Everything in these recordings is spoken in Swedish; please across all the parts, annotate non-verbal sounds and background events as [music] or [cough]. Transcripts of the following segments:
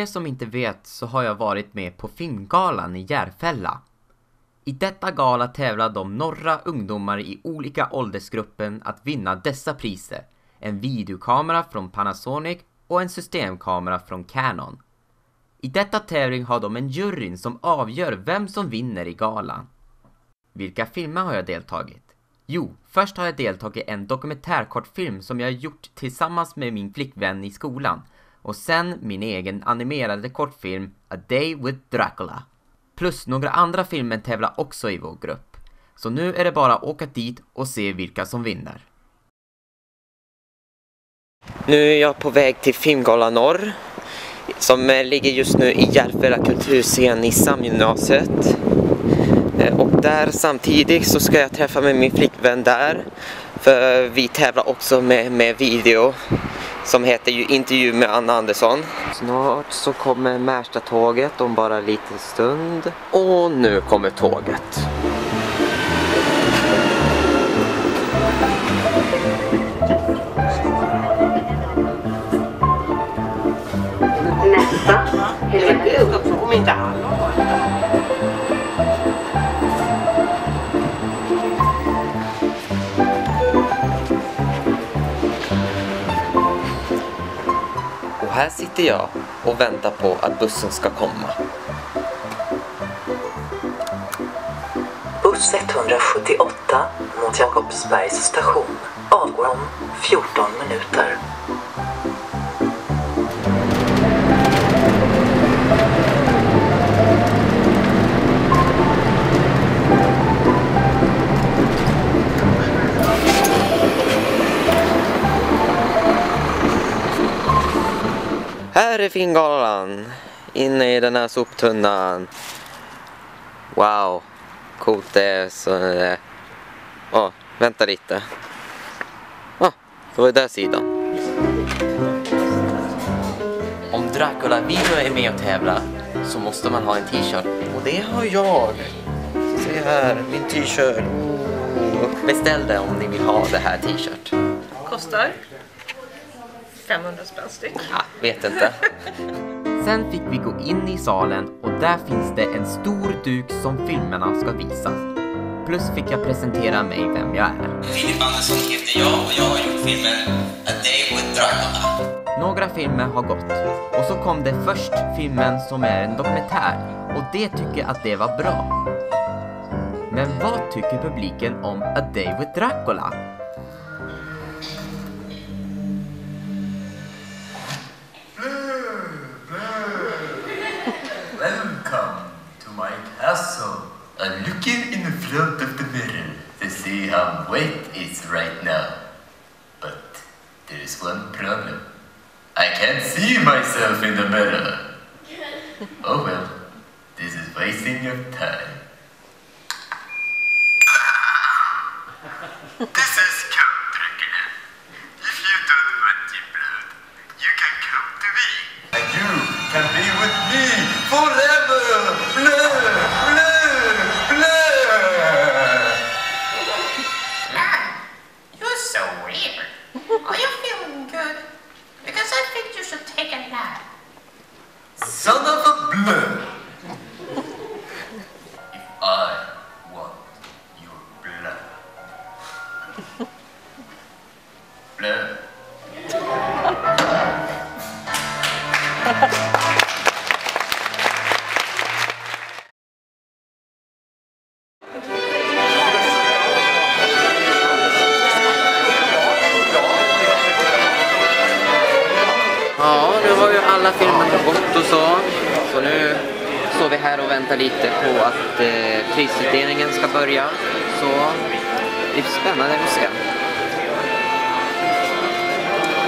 er som inte vet så har jag varit med på filmgalan i Järfälla. I detta gala tävlar de norra ungdomar i olika åldersgruppen att vinna dessa priser. En videokamera från Panasonic och en systemkamera från Canon. I detta tävling har de en juryn som avgör vem som vinner i galan. Vilka filmer har jag deltagit? Jo, först har jag deltagit i en dokumentärkortfilm som jag gjort tillsammans med min flickvän i skolan och sen min egen animerade kortfilm A Day with Dracula. Plus några andra filmer tävlar också i vår grupp. Så nu är det bara att åka dit och se vilka som vinner. Nu är jag på väg till Filmgala Norr som eh, ligger just nu i Järfälla kulturscen i Samgymnasiet. Eh, och där samtidigt så ska jag träffa med min flickvän där. För vi tävlar också med, med video som heter ju Intervju med Anna Andersson. Snart så kommer Märsta-tåget om bara en liten stund. Och nu kommer tåget. Nästa. Helvete. Om inte här sitter jag och väntar på att bussen ska komma. Buss 178 mot Jakobsbergs station avgår om 14 minuter. Här är Fingalan! Inne i den här soptunnan. Wow, coolt det är. Så det... Åh, vänta lite. Åh, det var ju där sidan. Om Dracula-video är med och tävlar så måste man ha en t-shirt. Och det har jag. Se här, min t-shirt. Oh. Beställ det om ni vill ha det här t-shirt. Kostar 500 spänn styck. Ja, vet inte. Sen fick vi gå in i salen och där finns det en stor duk som filmerna ska visas. Plus fick jag presentera mig vem jag är. Filip Andersson heter jag och jag har gjort filmen A Day with Dracula. Några filmer har gått och så kom det först filmen som är en dokumentär och det tycker att det var bra. Men vad tycker publiken om A Day with Dracula? I'm looking in the front of the mirror to see how wet it's right now. But there's one problem. I can't see myself in the mirror. [laughs] Oh well, this is wasting your time. [laughs] Ja, nu har ju alla filmerna gått och så. Så nu står vi här och väntar lite på att eh, prisutdelningen ska börja. Så det är spännande att se.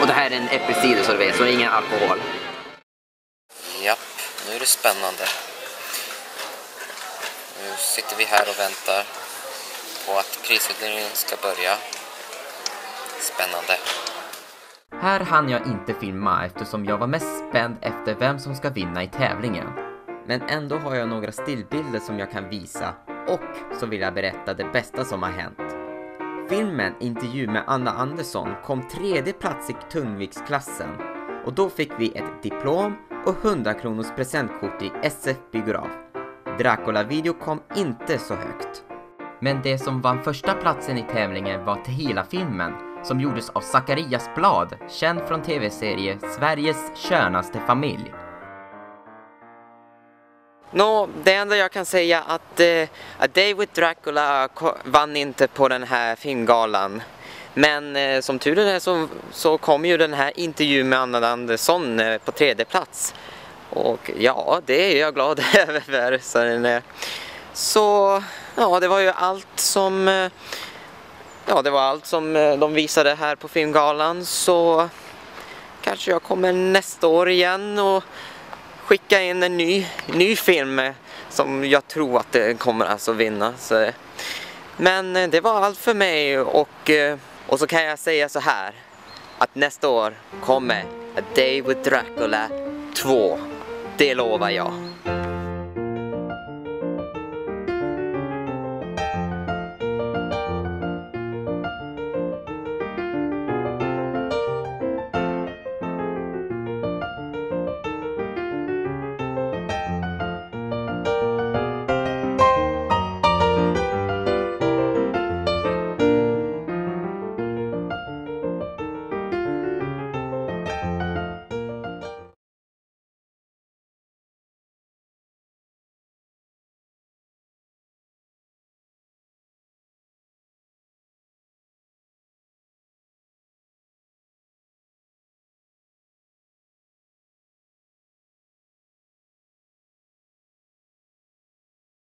Och det här är en äppelcider så det vet, så det är ingen alkohol. Japp, nu är det spännande. Nu sitter vi här och väntar på att prisutdelningen ska börja. Spännande. Här hann jag inte filma eftersom jag var mest spänd efter vem som ska vinna i tävlingen. Men ändå har jag några stillbilder som jag kan visa och så vill jag berätta det bästa som har hänt. Filmen Intervju med Anna Andersson kom tredje plats i tungviktsklassen och då fick vi ett diplom och 100 kronors presentkort i SF biograf. Dracula-video kom inte så högt. Men det som vann första platsen i tävlingen var Tehila-filmen som gjordes av Zacharias Blad, känd från tv-serien Sveriges könaste familj. Nå, det enda jag kan säga att eh, uh, A Day with Dracula vann inte på den här filmgalan. Men uh, som tur är så, så kom ju den här intervjun med Anna Andersson uh, på tredje plats. Och ja, det är jag glad [laughs] över. Så, så ja, det var ju allt som Ja, det var allt som eh, de visade här på filmgalan så kanske jag kommer nästa år igen och skicka in en ny, ny film eh, som jag tror att det kommer alltså vinna. Så. Men eh, det var allt för mig och, och så kan jag säga så här att nästa år kommer A Day with Dracula 2. Det lovar jag.